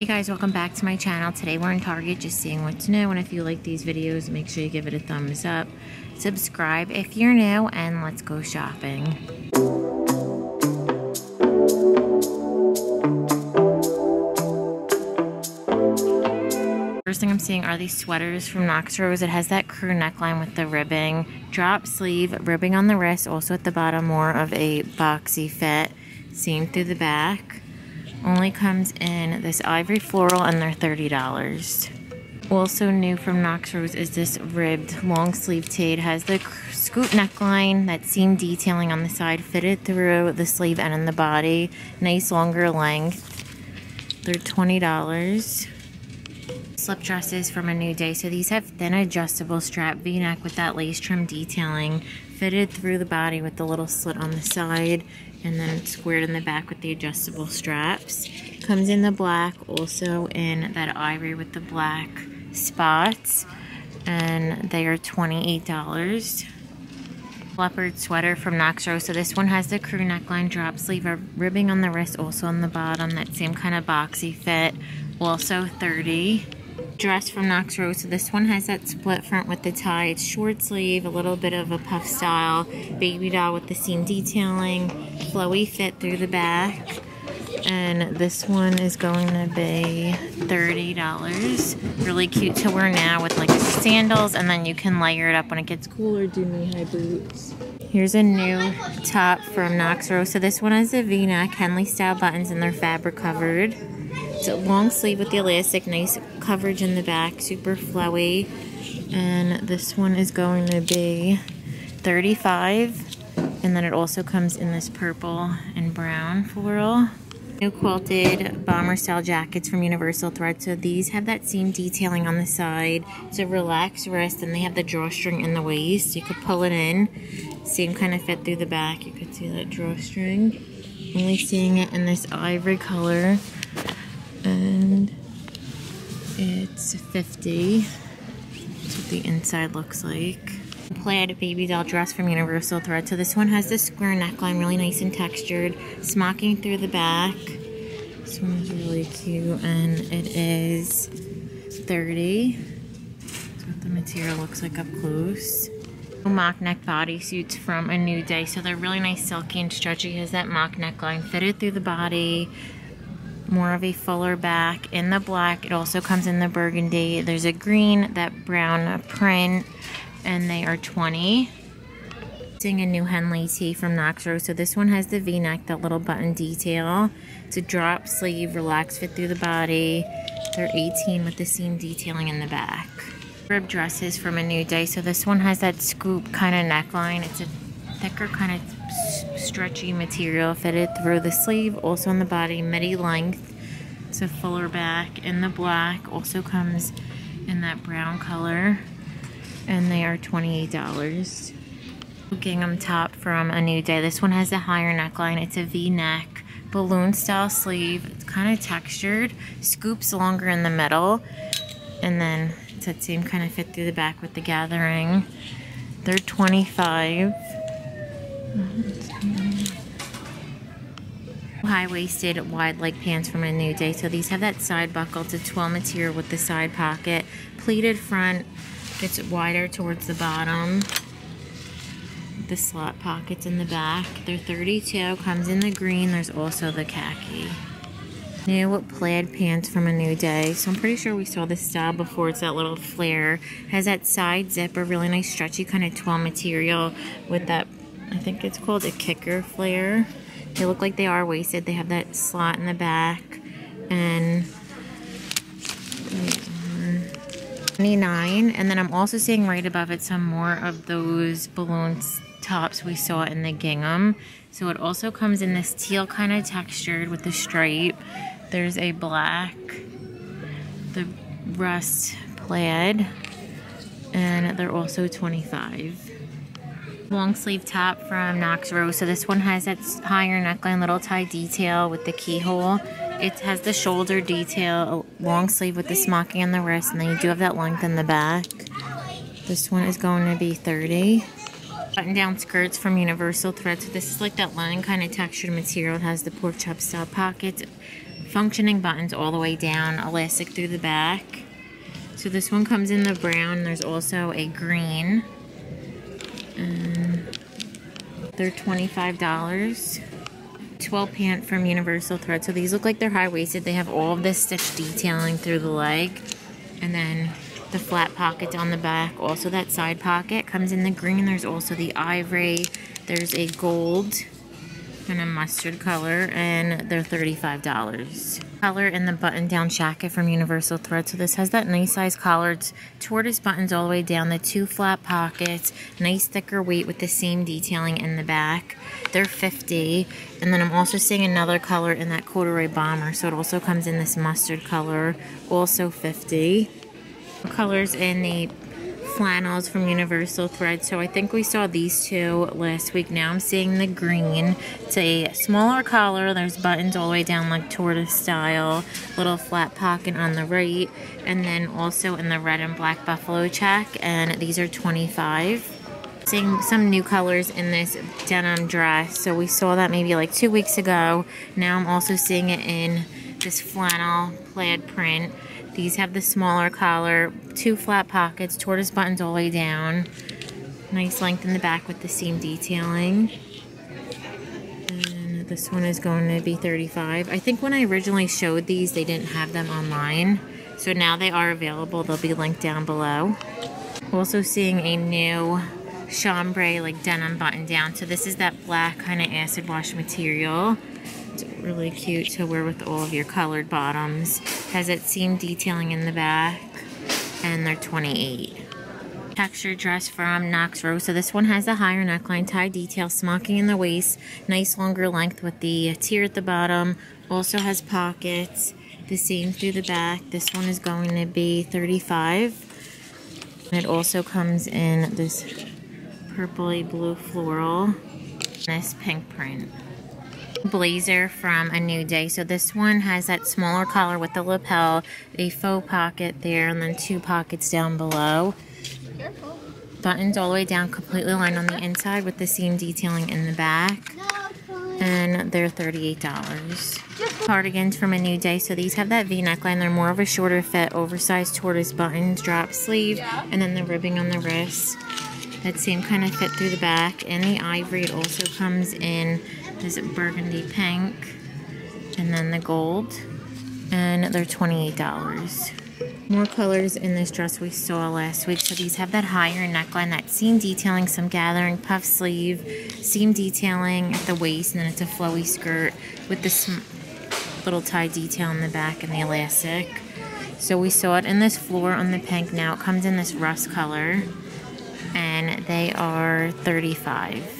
Hey guys, welcome back to my channel. Today we're in Target just seeing what's new and if you like these videos, make sure you give it a thumbs up. Subscribe if you're new and let's go shopping. First thing I'm seeing are these sweaters from Knox Rose. It has that crew neckline with the ribbing, drop sleeve, ribbing on the wrist, also at the bottom more of a boxy fit, seam through the back only comes in this ivory floral and they're $30. Also new from Knox Rose is this ribbed long sleeve tee. It has the scoop neckline, that seam detailing on the side fitted through the sleeve and in the body. Nice longer length. They're $20. Slip dresses from A New Day. So these have thin adjustable strap v-neck with that lace trim detailing fitted through the body with the little slit on the side and then squared in the back with the adjustable straps. Comes in the black, also in that ivory with the black spots, and they are $28. Leopard sweater from Knox Rose. So this one has the crew neckline drop sleeve, ribbing on the wrist, also on the bottom, that same kind of boxy fit, also 30 dress from Knox Rose. So this one has that split front with the tie. It's short sleeve, a little bit of a puff style, baby doll with the seam detailing, flowy fit through the back. And this one is going to be $30. Really cute to wear now with like sandals and then you can layer it up when it gets cooler, do knee-high boots. Here's a new top from Knox Rose. So this one has a v-neck, Henley style buttons and they're fabric covered. It's a long sleeve with the elastic, nice coverage in the back, super flowy. And this one is going to be 35 and then it also comes in this purple and brown floral. New quilted bomber style jackets from Universal Thread. So these have that seam detailing on the side. It's a relaxed wrist and they have the drawstring in the waist. You could pull it in. Same kind of fit through the back. You could see that drawstring. Only seeing it in this ivory color and it's 50 that's what the inside looks like. Plaid baby doll dress from universal thread. So this one has the square neckline really nice and textured smocking through the back. This one is really cute and it is 30 that's what the material looks like up close. Mock neck bodysuits from a new day. So they're really nice silky and stretchy. Has that mock neckline fitted through the body more of a fuller back in the black. It also comes in the burgundy. There's a green, that brown print, and they are 20. Seeing a new Henley tee from Knox. So this one has the v-neck, that little button detail. It's a drop sleeve, relaxed fit through the body. They're 18 with the seam detailing in the back. Rib dresses from a new day. So this one has that scoop kind of neckline. It's a thicker kind of stretchy material fitted through the sleeve, also on the body, midi length. It's a fuller back in the black, also comes in that brown color, and they are $28. Gingham top from A New Day. This one has a higher neckline. It's a V-neck, balloon style sleeve. It's kind of textured, scoops longer in the middle, and then it's that same kind of fit through the back with the gathering. They're 25 High-waisted wide leg pants from a new day. So these have that side buckle. A twill material with the side pocket. Pleated front. Gets wider towards the bottom. The slot pockets in the back. They're 32. Comes in the green. There's also the khaki. New plaid pants from a new day. So I'm pretty sure we saw this style before. It's that little flare. Has that side zipper. Really nice stretchy kind of twill material with that I think it's called a kicker flare. They look like they are waisted. They have that slot in the back. And 29 and then I'm also seeing right above it some more of those balloon tops we saw in the gingham so it also comes in this teal kind of textured with the stripe there's a black the rust plaid and they're also 25 long sleeve top from Knox Rose. So this one has that higher neckline, little tie detail with the keyhole. It has the shoulder detail, long sleeve with the smocking on the wrist, and then you do have that length in the back. This one is going to be 30 button down skirts from Universal Thread. So this is like that line kind of textured material. It has the pork chop style pockets, functioning buttons all the way down, elastic through the back. So this one comes in the brown. There's also a green. And they're $25. Twill pant from Universal Thread. So these look like they're high-waisted. They have all of this stitch detailing through the leg. And then the flat pocket on the back. Also that side pocket comes in the green. There's also the ivory. There's a gold and a mustard color and they're $35. Color in the button down jacket from Universal Thread. So this has that nice size collar. Tortoise buttons all the way down. The two flat pockets. Nice thicker weight with the same detailing in the back. They're 50 And then I'm also seeing another color in that corduroy bomber. So it also comes in this mustard color. Also 50 Colors in the flannels from Universal Thread. So I think we saw these two last week. Now I'm seeing the green. It's a smaller collar. There's buttons all the way down like tortoise style. Little flat pocket on the right. And then also in the red and black buffalo check. And these are 25 seeing some new colors in this denim dress. So we saw that maybe like two weeks ago. Now I'm also seeing it in this flannel plaid print. These have the smaller collar, two flat pockets, tortoise buttons all the way down. Nice length in the back with the seam detailing. And this one is going to be 35. I think when I originally showed these, they didn't have them online. So now they are available. They'll be linked down below. Also seeing a new chambray like denim button down. So this is that black kind of acid wash material. It's really cute to wear with all of your colored bottoms. Has that seam detailing in the back. And they're 28 texture dress from Knox Rose. So this one has a higher neckline, tie detail, smocking in the waist, nice longer length with the tier at the bottom. Also has pockets, the same through the back. This one is going to be 35. And it also comes in this purpley blue floral, this pink print blazer from A New Day. So this one has that smaller collar with the lapel, a faux pocket there, and then two pockets down below. Careful. Buttons all the way down, completely lined on the inside with the seam detailing in the back. And they're $38. Cardigans from A New Day. So these have that V neckline. They're more of a shorter fit, oversized tortoise buttons, drop sleeve, and then the ribbing on the wrist. That same kind of fit through the back. And the ivory, it also comes in is it burgundy pink? And then the gold. And they're $28 more colors in this dress we saw last week. So these have that higher neckline that seam detailing some gathering puff sleeve seam detailing at the waist and then it's a flowy skirt with this little tie detail in the back and the elastic. So we saw it in this floor on the pink. Now it comes in this rust color. And they are 35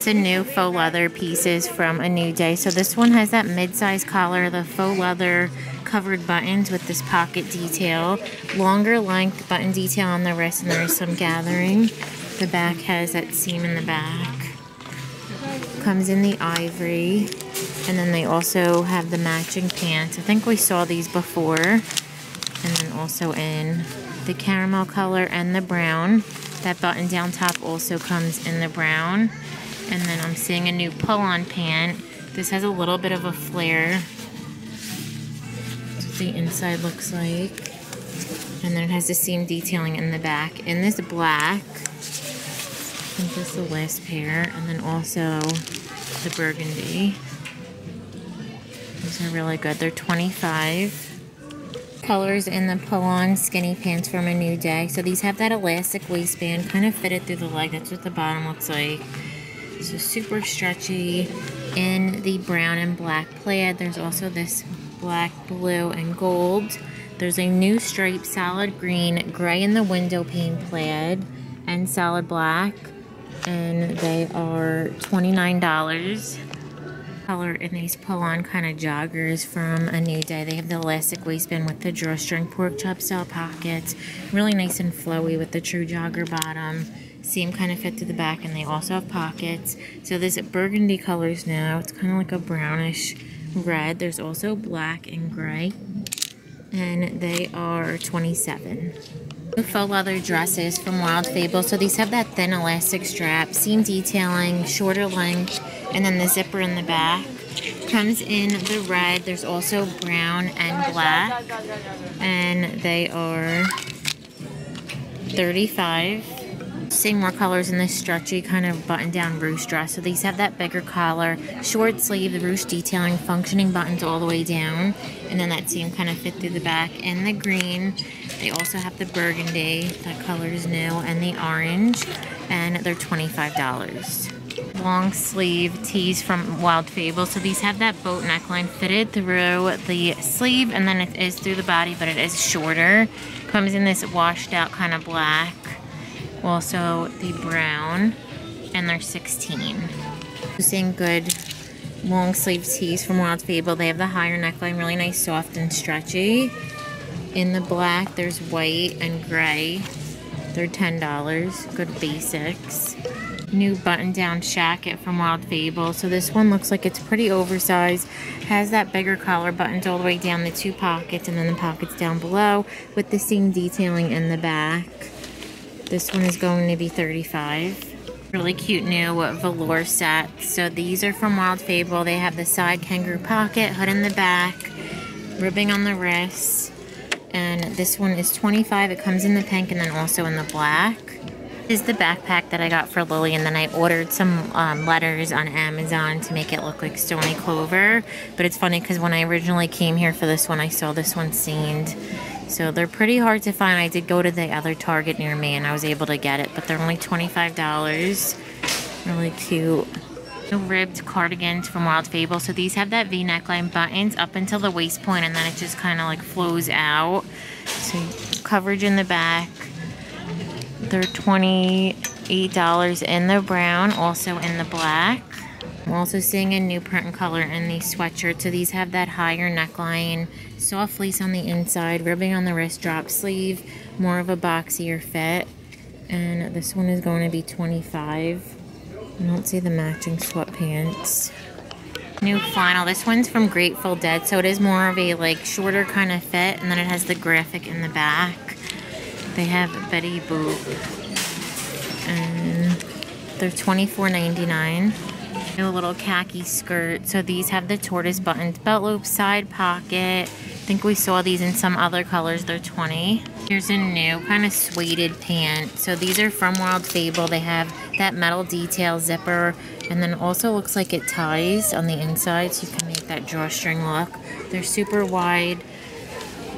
to new faux leather pieces from A New Day. So this one has that mid-size collar, the faux leather covered buttons with this pocket detail, longer length button detail on the wrist, and there's some gathering. The back has that seam in the back. Comes in the ivory. And then they also have the matching pants. I think we saw these before. And then also in the caramel color and the brown. That button down top also comes in the brown. And then I'm seeing a new pull-on pant. This has a little bit of a flare. That's what the inside looks like. And then it has the seam detailing in the back. In this black, I think this is the last pair. And then also the burgundy. These are really good. They're 25 colors in the pull-on skinny pants from A New Day. So these have that elastic waistband, kind of fitted through the leg. That's what the bottom looks like. So super stretchy in the brown and black plaid. There's also this black, blue, and gold. There's a new stripe, solid green, gray in the window pane plaid, and solid black. And they are $29 color in these pull-on kind of joggers from A New Day. They have the elastic waistband with the drawstring pork chop style pockets. Really nice and flowy with the true jogger bottom. Seam kind of fit to the back and they also have pockets. So there's burgundy colors now. It's kind of like a brownish red. There's also black and gray. And they are 27 faux leather dresses from Wild Fable. So these have that thin elastic strap, seam detailing, shorter length, and then the zipper in the back. Comes in the red. There's also brown and black. And they are 35 Seeing more colors in this stretchy kind of button down ruche dress. So these have that bigger collar, short sleeve, the ruche detailing, functioning buttons all the way down. And then that seam kind of fit through the back. And the green. They also have the burgundy. That color is new. And the orange. And they're $25 long sleeve tees from Wild Fable. So these have that boat neckline fitted through the sleeve and then it is through the body, but it is shorter. Comes in this washed out kind of black also the brown, and they're 16. Using good long sleeve tees from Wild Fable. They have the higher neckline, really nice, soft and stretchy. In the black, there's white and gray. They're $10. Good basics. New button-down jacket from Wild Fable. So this one looks like it's pretty oversized. Has that bigger collar buttons all the way down the two pockets and then the pockets down below with the same detailing in the back. This one is going to be 35 Really cute new velour set. So these are from Wild Fable. They have the side kangaroo pocket, hood in the back, ribbing on the wrist. And this one is 25 It comes in the pink and then also in the black. This is the backpack that I got for Lily and then I ordered some um, letters on Amazon to make it look like Stoney Clover. But it's funny because when I originally came here for this one, I saw this one stained so they're pretty hard to find. I did go to the other Target near me and I was able to get it, but they're only $25. Really cute. Ribbed cardigans from Wild Fable. So these have that V neckline buttons up until the waist point and then it just kind of like flows out. So coverage in the back. They're $28 in the brown, also in the black. I'm also seeing a new print and color in these sweatshirts. So these have that higher neckline, soft fleece on the inside, ribbing on the wrist, drop sleeve, more of a boxier fit. And this one is going to be 25 I don't see the matching sweatpants. New flannel. This one's from Grateful Dead, so it is more of a like shorter kind of fit, and then it has the graphic in the back. They have Betty Boop, and they're $24.99 a little khaki skirt. So these have the tortoise buttons, belt loop, side pocket. I think we saw these in some other colors. They're 20. Here's a new kind of suede pant. So these are from Wild Fable. They have that metal detail zipper and then also looks like it ties on the inside so you can make that drawstring look. They're super wide.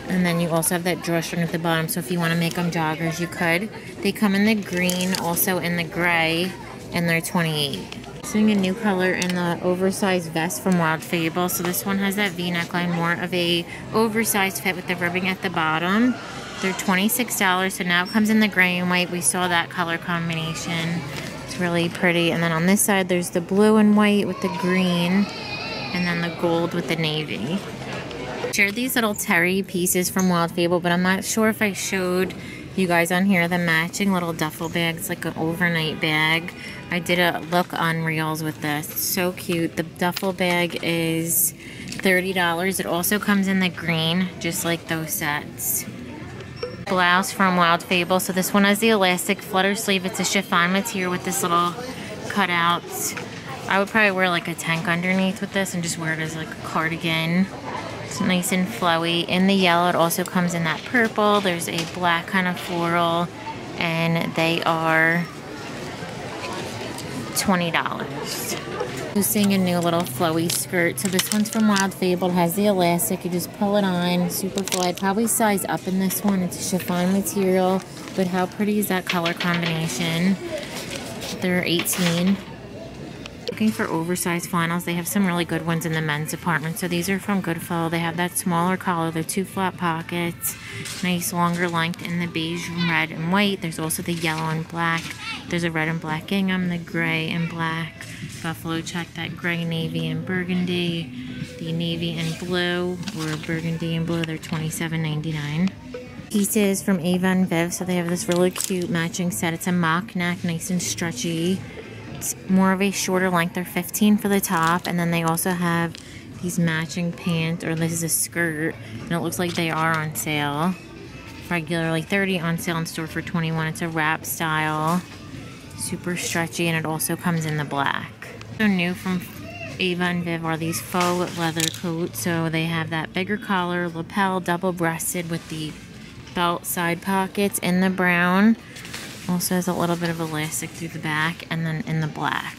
And then you also have that drawstring at the bottom, so if you want to make them joggers, you could. They come in the green, also in the gray, and they're 28 Seeing a new color in the oversized vest from Wild Fable. So this one has that V neckline, more of a oversized fit with the ribbing at the bottom. They're $26, so now it comes in the gray and white. We saw that color combination. It's really pretty. And then on this side, there's the blue and white with the green, and then the gold with the navy. Shared these little terry pieces from Wild Fable, but I'm not sure if I showed you guys on here the matching little duffel bag. It's like an overnight bag. I did a look on Reels with this. So cute. The duffel bag is $30. It also comes in the green, just like those sets. Blouse from Wild Fable. So this one has the elastic flutter sleeve. It's a chiffon material with this little cutouts. I would probably wear like a tank underneath with this and just wear it as like a cardigan. It's nice and flowy. In the yellow, it also comes in that purple. There's a black kind of floral, and they are $20. Using a new little flowy skirt. So this one's from Wild Fable. It has the elastic. You just pull it on. Super flowy. I'd probably size up in this one. It's a chiffon material. But how pretty is that color combination? They're 18 looking for oversized flannels, they have some really good ones in the men's department. So these are from Goodfellow. They have that smaller collar, They're two flat pockets, nice longer length in the beige, red, and white. There's also the yellow and black. There's a red and black gingham, the gray and black. Buffalo check, that gray, navy, and burgundy. The navy and blue, or burgundy and blue, they're $27.99 pieces from Ava and Viv. So they have this really cute matching set. It's a mock neck, nice and stretchy It's more of a shorter length. They're 15 for the top, and then they also have these matching pants, or this is a skirt, and it looks like they are on sale. Regularly 30 on sale in store for 21. It's a wrap style, super stretchy, and it also comes in the black. So new from Ava and Viv are these faux leather coats. So they have that bigger collar, lapel, double breasted with the belt side pockets in the brown. Also has a little bit of elastic through the back and then in the black.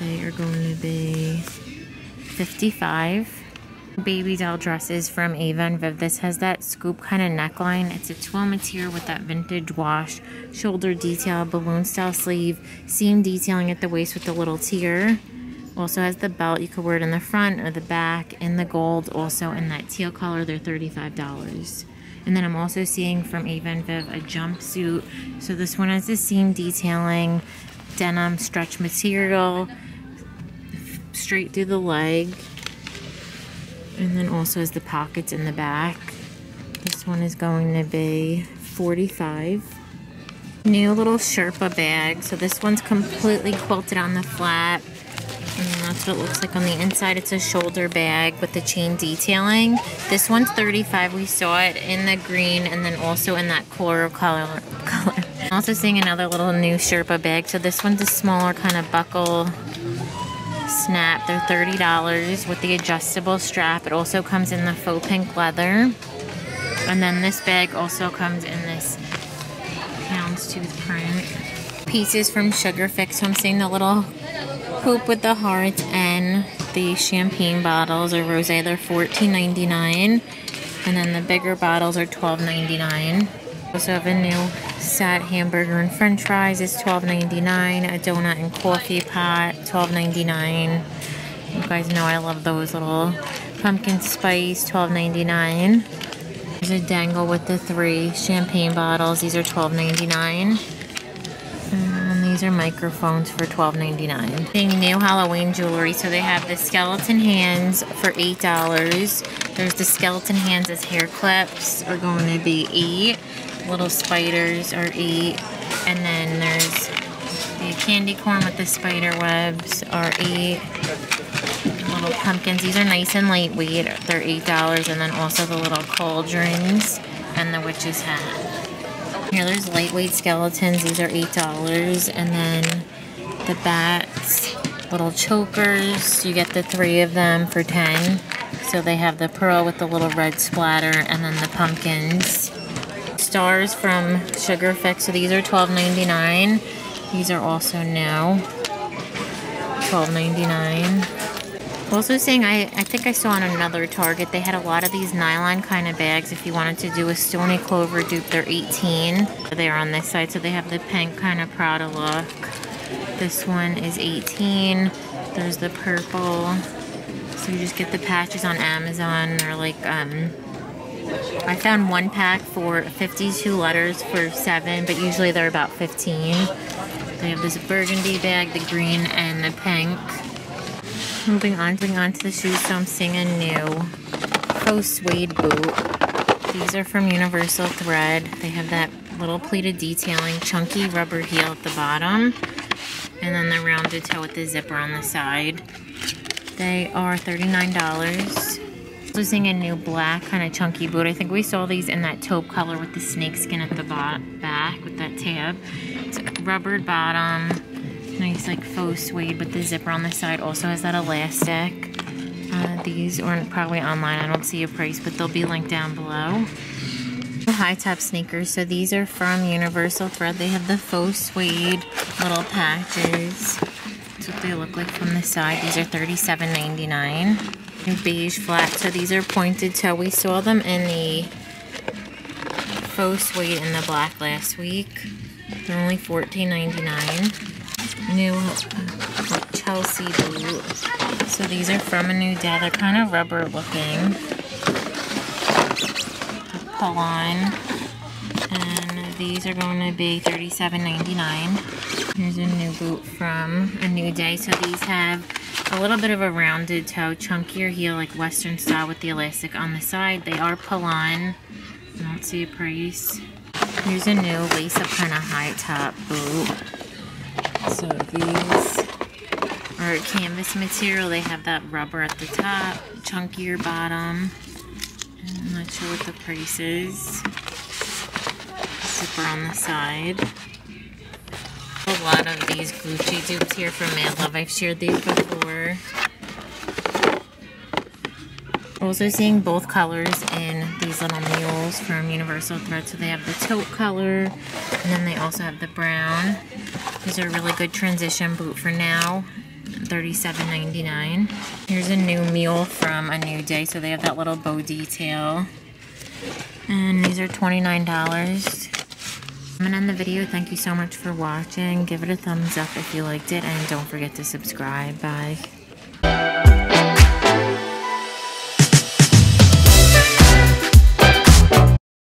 They are going to be 55 baby doll dresses from Ava and Viv. This has that scoop kind of neckline. It's a twill material with that vintage wash, shoulder detail, balloon style sleeve, seam detailing at the waist with the little tear. Also has the belt. You could wear it in the front or the back in the gold. Also in that teal color, they're $35. And then I'm also seeing from Ava and Viv a jumpsuit. So this one has the seam detailing, denim stretch material, straight through the leg. And then also has the pockets in the back. This one is going to be 45 New little Sherpa bag. So this one's completely quilted on the flap. And that's what it looks like on the inside. It's a shoulder bag with the chain detailing. This one's 35 We saw it in the green and then also in that coral color. color. Also seeing another little new Sherpa bag. So this one's a smaller kind of buckle snap. They're $30 with the adjustable strap. It also comes in the faux pink leather. And then this bag also comes in this houndstooth print. Pieces from Sugar Fix. So I'm seeing the little hoop with the heart and the champagne bottles or rosé. They're $14.99. And then the bigger bottles are $12.99. Also have a new set hamburger and french fries is $12.99. A donut and coffee pot, $12.99. You guys know I love those little pumpkin spice, $12.99. There's a dangle with the three champagne bottles. These are $12.99. Um, and these are microphones for $12.99. Seeing new Halloween jewelry. So they have the skeleton hands for $8. There's the skeleton hands as hair clips are going to be 8 little spiders are eight. And then there's the candy corn with the spider webs are eight. Little pumpkins. These are nice and lightweight. They're eight dollars. And then also the little cauldrons and the witch's hat. Here there's lightweight skeletons. These are eight dollars. And then the bats, little chokers. You get the three of them for ten. So they have the pearl with the little red splatter and then the pumpkins stars from Sugar Fix. So these are $12.99. These are also new. $12.99. Also saying, I, I think I saw on another Target, they had a lot of these nylon kind of bags. If you wanted to do a Stoney Clover dupe, they're 18 They're on this side, so they have the pink kind of Prada look. This one is 18 There's the purple. So you just get the patches on Amazon. or like um, I found one pack for 52 letters for seven, but usually they're about 15. They have this burgundy bag, the green, and the pink. Moving on, moving on to the shoes, so I'm seeing a new faux suede boot. These are from Universal Thread. They have that little pleated detailing, chunky rubber heel at the bottom, and then the rounded toe with the zipper on the side. They are $39 seeing a new black kind of chunky boot. I think we saw these in that taupe color with the snakeskin at the back with that tab. It's a rubbered bottom, nice like faux suede with the zipper on the side. Also has that elastic. Uh, these aren't probably online. I don't see a price, but they'll be linked down below. High top sneakers. So these are from Universal Thread. They have the faux suede little patches. That's what they look like from the side. These are $37.99 beige flat. So these are pointed toe. We saw them in the faux suede in the black last week. They're only $14.99. New Chelsea boot. So these are from a new day. They're kind of rubber looking. Pull on. And these are going to be $37.99. Here's a new boot from a new day. So these have a little bit of a rounded toe, chunkier heel like western style with the elastic on the side. They are pull-on. I don't see a price. Here's a new lace-up kind of high top boot. So these are canvas material. They have that rubber at the top, chunkier bottom. I'm not sure what the price is. Zipper on the side. A lot of these Gucci dupes here from Mad Love. I've shared these before. Also seeing both colors in these little mules from Universal Thread. So they have the taupe color and then they also have the brown. These are really good transition boot for now. $37.99. Here's a new mule from A New Day. So they have that little bow detail. And these are $29. I'm gonna end the video. Thank you so much for watching. Give it a thumbs up if you liked it and don't forget to subscribe. Bye.